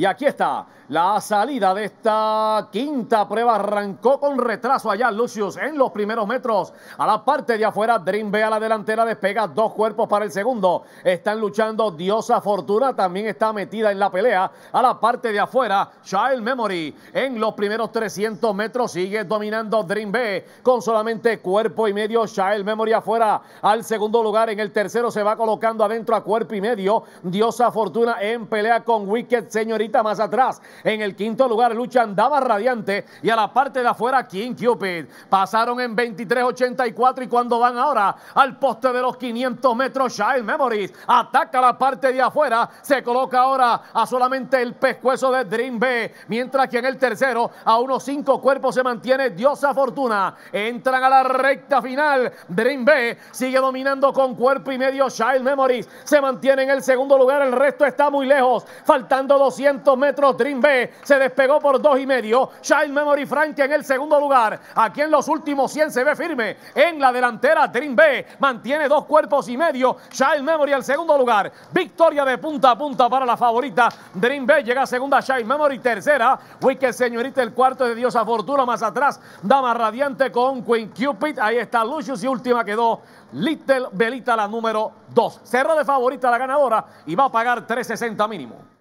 Y aquí está la salida de esta quinta prueba. Arrancó con retraso allá Lucius en los primeros metros. A la parte de afuera, Dream B a la delantera despega dos cuerpos para el segundo. Están luchando Diosa Fortuna, también está metida en la pelea. A la parte de afuera, Child Memory en los primeros 300 metros sigue dominando Dream B con solamente cuerpo y medio. Child Memory afuera al segundo lugar. En el tercero se va colocando adentro a cuerpo y medio. Diosa Fortuna en pelea con Wicked Señorita más atrás. En el quinto lugar luchan Dama Radiante y a la parte de afuera King Cupid. Pasaron en 23.84 y cuando van ahora al poste de los 500 metros, Child Memories ataca la parte de afuera, se coloca ahora a solamente el pescuezo de Dream B, mientras que en el tercero a unos cinco cuerpos se mantiene Diosa Fortuna. Entran a la recta final, Dream B sigue dominando con cuerpo y medio, Child Memories se mantiene en el segundo lugar, el resto está muy lejos, faltando 200 metros, Dream B se despegó por dos y medio. Child Memory Frank en el segundo lugar. Aquí en los últimos 100 se ve firme. En la delantera, Dream B mantiene dos cuerpos y medio. Child Memory al segundo lugar. Victoria de punta a punta para la favorita. Dream B llega a segunda. Child Memory tercera. Wicked Señorita el cuarto de Diosa Fortuna. Más atrás, Dama Radiante con Queen Cupid. Ahí está Lucius y última quedó Little Belita la número 2. Cerro de favorita la ganadora y va a pagar 360 mínimo.